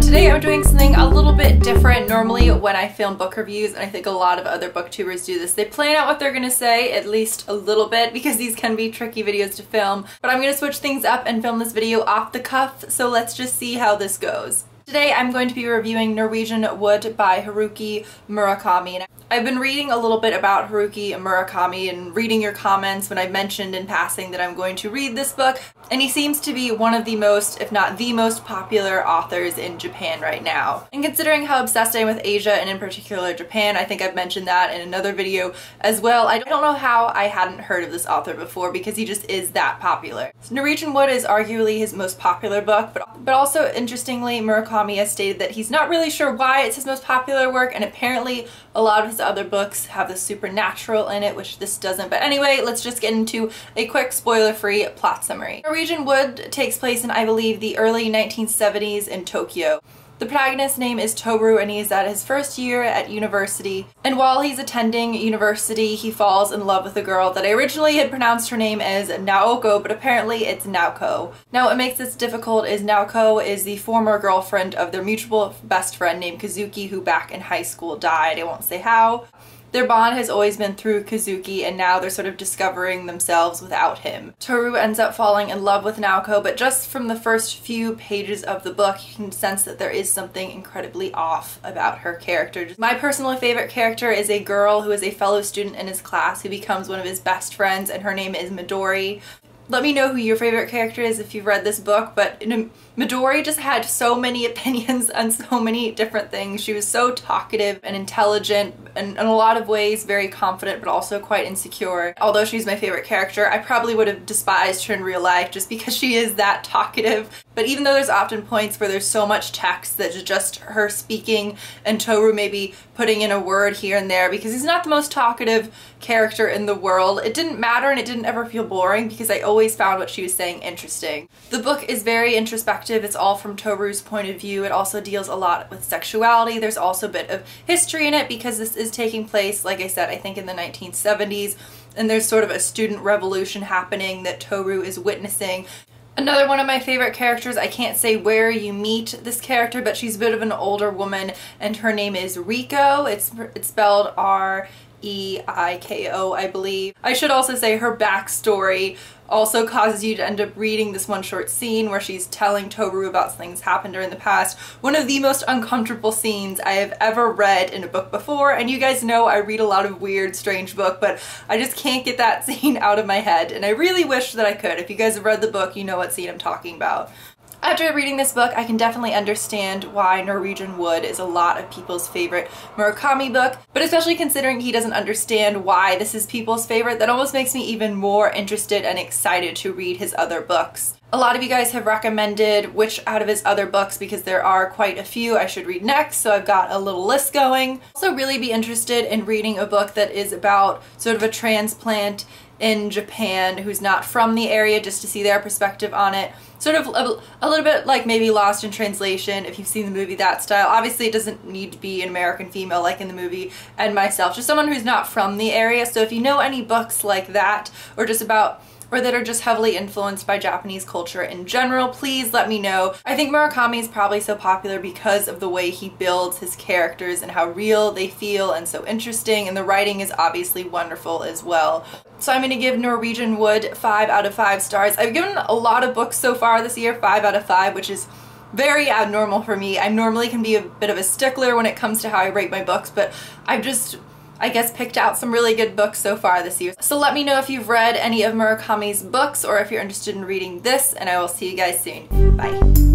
Today I'm doing something a little bit different. Normally when I film book reviews, and I think a lot of other booktubers do this, they plan out what they're gonna say at least a little bit because these can be tricky videos to film. But I'm gonna switch things up and film this video off the cuff, so let's just see how this goes. Today I'm going to be reviewing Norwegian Wood by Haruki Murakami. I've been reading a little bit about Haruki Murakami and reading your comments when I mentioned in passing that I'm going to read this book, and he seems to be one of the most, if not the most popular authors in Japan right now. And considering how obsessed I am with Asia and in particular Japan, I think I've mentioned that in another video as well. I don't know how I hadn't heard of this author before because he just is that popular. So Norwegian Wood is arguably his most popular book, but, but also interestingly, Murakami has stated that he's not really sure why it's his most popular work, and apparently a lot of his other books have the supernatural in it, which this doesn't. But anyway, let's just get into a quick spoiler-free plot summary. Norwegian Wood takes place in, I believe, the early 1970s in Tokyo. The protagonist's name is Toru and he's at his first year at university. And while he's attending university, he falls in love with a girl that I originally had pronounced her name as Naoko, but apparently it's Naoko. Now what makes this difficult is Naoko is the former girlfriend of their mutual best friend named Kazuki who back in high school died. I won't say how. Their bond has always been through Kazuki and now they're sort of discovering themselves without him. Toru ends up falling in love with Naoko but just from the first few pages of the book you can sense that there is something incredibly off about her character. My personal favorite character is a girl who is a fellow student in his class who becomes one of his best friends and her name is Midori. Let me know who your favorite character is if you've read this book, but Midori just had so many opinions on so many different things. She was so talkative and intelligent and in a lot of ways very confident but also quite insecure. Although she's my favorite character, I probably would have despised her in real life just because she is that talkative. But even though there's often points where there's so much text that's just her speaking and Toru maybe putting in a word here and there because he's not the most talkative character in the world, it didn't matter and it didn't ever feel boring because I always found what she was saying interesting. The book is very introspective. It's all from Toru's point of view. It also deals a lot with sexuality. There's also a bit of history in it because this is taking place, like I said, I think in the 1970s and there's sort of a student revolution happening that Toru is witnessing. Another one of my favorite characters, I can't say where you meet this character, but she's a bit of an older woman and her name is Rico. It's, it's spelled R E-I-K-O, I believe. I should also say her backstory also causes you to end up reading this one short scene where she's telling Toru about things happened during the past. One of the most uncomfortable scenes I have ever read in a book before, and you guys know I read a lot of weird, strange book, but I just can't get that scene out of my head, and I really wish that I could. If you guys have read the book, you know what scene I'm talking about. After reading this book, I can definitely understand why Norwegian Wood is a lot of people's favorite Murakami book, but especially considering he doesn't understand why this is people's favorite, that almost makes me even more interested and excited to read his other books. A lot of you guys have recommended which out of his other books because there are quite a few I should read next so I've got a little list going. Also really be interested in reading a book that is about sort of a transplant in Japan who's not from the area just to see their perspective on it. Sort of a, a, little bit like maybe Lost in Translation if you've seen the movie that style. Obviously it doesn't need to be an American female like in the movie and myself, just someone who's not from the area. So if you know any books like that or just about or that are just heavily influenced by Japanese culture in general, please let me know. I think Murakami is probably so popular because of the way he builds his characters and how real they feel and so interesting, and the writing is obviously wonderful as well. So I'm going to give Norwegian Wood 5 out of 5 stars. I've given a lot of books so far this year 5 out of 5, which is very abnormal for me. I normally can be a bit of a stickler when it comes to how I rate my books, but I've just I guess picked out some really good books so far this year. So let me know if you've read any of Murakami's books or if you're interested in reading this and I will see you guys soon. Bye.